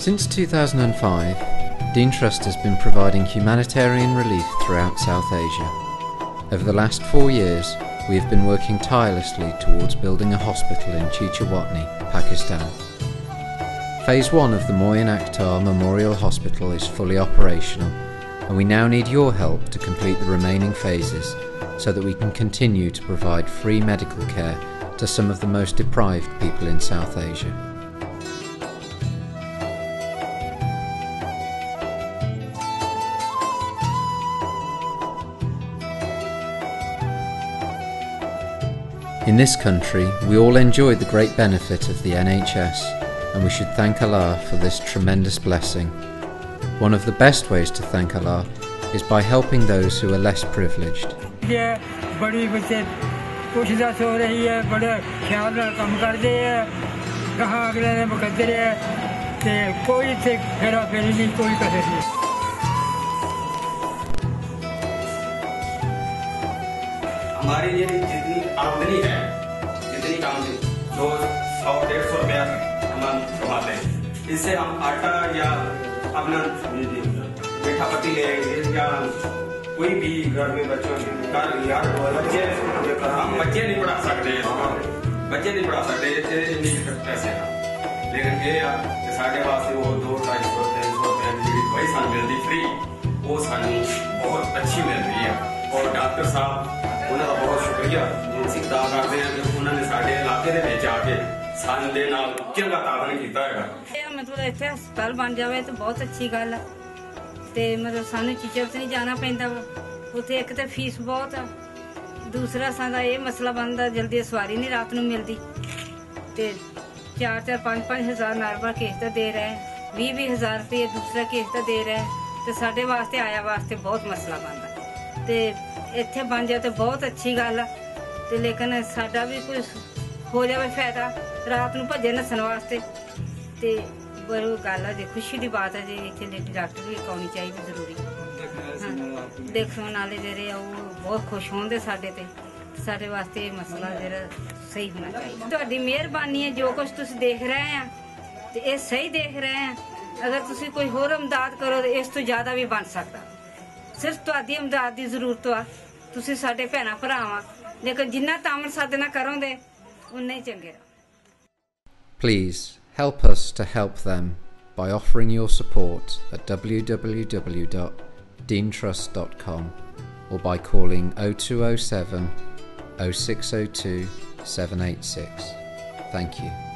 Since 2005, Deen Trust has been providing humanitarian relief throughout South Asia. Over the last four years, we have been working tirelessly towards building a hospital in Chichawatni, Pakistan. Phase 1 of the Moin Akhtar Memorial Hospital is fully operational, and we now need your help to complete the remaining phases so that we can continue to provide free medical care to some of the most deprived people in South Asia. In this country, we all enjoy the great benefit of the NHS, and we should thank Allah for this tremendous blessing. One of the best ways to thank Allah is by helping those who are less privileged. ਹੈ ਬੜੀ ਬੱਚੇ ਪੁੱਛਦਾਸ ਹੋ ਰਹੀ ਹੈ ਬੜੇ ਖਿਆਲ ਨਾਲ ਕੰਮ ਕਰਦੇ ਆ ਕਹਾਂ ਅਗਲੇ ਨੇ ਮੁਕੱਦਰ ਹੈ ਤੇ ਕੋਈ ਇੱਥੇ ਫੇਰਾ ਫੇਰੀ ਨਹੀਂ ਕੋਈ ਕਸਰ ਨਹੀਂ हमारी ये जितनी आमदनी है, जितनी आमदनी जो सौ, डेढ़ सौ रुपया हम कमाते हैं। इससे हम आटा या अपना मीठा पत्ती ले या कोई भी घर में बच्चों कर यार बच्चे हम बच्चे नहीं पढ़ा सकते बच्चे नहीं पढ़ा सकते पैसे। लेकिन ये साढ़े पास वो दो ढाई सौ, तीन सौ रुपये वही सान मिलती फ्री वो सानी बहुत अच्छी मिलती है। और डॉक्टर साहब ਉਹਨਾਂ ਦਾ ਬਹੁਤ ਸ਼ੁਕਰੀਆ। ਅਸੀਂ ਅਦਾ ਕਰਦੇ ਹਾਂ ਕਿ ਉਹਨਾਂ ਨੇ ਸਾਡੇ ਇਲਾਕੇ ਦੇ ਵਿੱਚ ਆ ਕੇ ਸਾਨੂੰ ਦੇ ਨਾਲ ਚੰਗਾ ਤਾਲਨ ਕੀਤਾ ਹੈਗਾ। ਇਹ ਮਤਲਬ ਇੱਥੇ ਹਸਪਤਾਲ ਬਣ ਜਾਵੇ ਤਾਂ ਬਹੁਤ ਅੱਛੀ ਗੱਲ ਆ। ਤੇ ਮਤਲਬ ਸਾਨੂੰ ਚੀਚਰ ਤੇ ਨਹੀਂ ਜਾਣਾ ਪੈਂਦਾ ਉੱਥੇ ਇੱਕ ਤਾਂ ਫੀਸ ਬਹੁਤ ਆ। ਦੂਸਰਾ ਸਾਡਾ ਇਹ ਮਸਲਾ ਬਣਦਾ, ਜਲਦੀ ਸਵਾਰੀ ਨਹੀਂ ਰਾਤ ਨੂੰ ਮਿਲਦੀ। ਤੇ 4-4 5-5 ਹਜ਼ਾਰ ਨਾਰਮਲ ਕੇਸ ਦਾ ਦੇ ਰਹੇ। 20-20 ਹਜ਼ਾਰ ਰੁਪਏ ਦੂਸਰਾ ਕੇਸ ਦਾ ਦੇ ਰਹੇ। ਤੇ ਸਾਡੇ ਵਾਸਤੇ, ਆਇਆ ਵਾਸਤੇ ਬਹੁਤ ਮਸਲਾ ਬਣਦਾ। ਤੇ ਇੱਥੇ ਬਣ ਜਾਏ ਤੇ ਬਹੁਤ ਅੱਛੀ ਗੱਲ ਆ। ਤੇ ਲੇਕਿਨ ਸਾਡਾ ਵੀ ਕੋਈ ਹੋ ਜਾਵੇ ਫਾਇਦਾ, ਰਾਤ ਨੂੰ ਭੱਜੇ ਨੱਸਣ ਵਾਸਤੇ। ਤੇ ਬੜੀ ਗੱਲ ਆ ਜੇ ਖੁਸ਼ੀ ਦੀ ਬਾਤ ਹੈ ਜੇ ਇੱਥੇ ਲੇਡੀ ਡਾਕਟਰ ਵੀ ਆਉਣੀ ਚਾਹੀਦੀ ਜ਼ਰੂਰੀ। ਹਾਂ। ਦੇਖਣ ਵਾਲੇ ਜਿਹੜੇ ਆ, ਉਹ ਬਹੁਤ ਖੁਸ਼ ਹੋਣਦੇ ਸਾਡੇ ਤੇ। ਸਾਡੇ ਵਾਸਤੇ ਇਹ ਮਸਲਾ ਜਿਹੜਾ ਸਹੀ ਹੋਣਾ ਚਾਹੀਦਾ। ਤੁਹਾਡੀ ਮਿਹਰਬਾਨੀ ਹੈ, ਜੋ ਕੁਝ ਤੁਸੀਂ ਦੇਖ ਰਹੇ ਆ, ਤੇ ਇਹ ਸਹੀ ਦੇਖ ਰਹੇ ਆ। ਅਗਰ ਤੁਸੀਂ ਕੋਈ ਹੋਰ ਇਮਦਾਦ ਕਰੋ, ਤੇ ਇਸ ਤੋਂ ਜ਼ਿਆਦਾ ਵੀ ਬਣ ਸਕਦਾ। ਸਿਰਫ ਤੁਹਾਡੀ ਅਮਦਾਦ ਦੀ ਜ਼ਰੂਰਤ ਆ ਤੁਸੀਂ ਸਾਡੇ ਭੈਣਾ ਭਰਾਵਾ ਲੇਕਿਨ ਜਿੰਨਾ ਨਾਲ ਕਰੋਗੇ ਉਨਾ ਹੀ ਚੰਗੇ Please help us to help them by offering your support at www.deentrust.com or by calling 0207 0602 786. Thank you.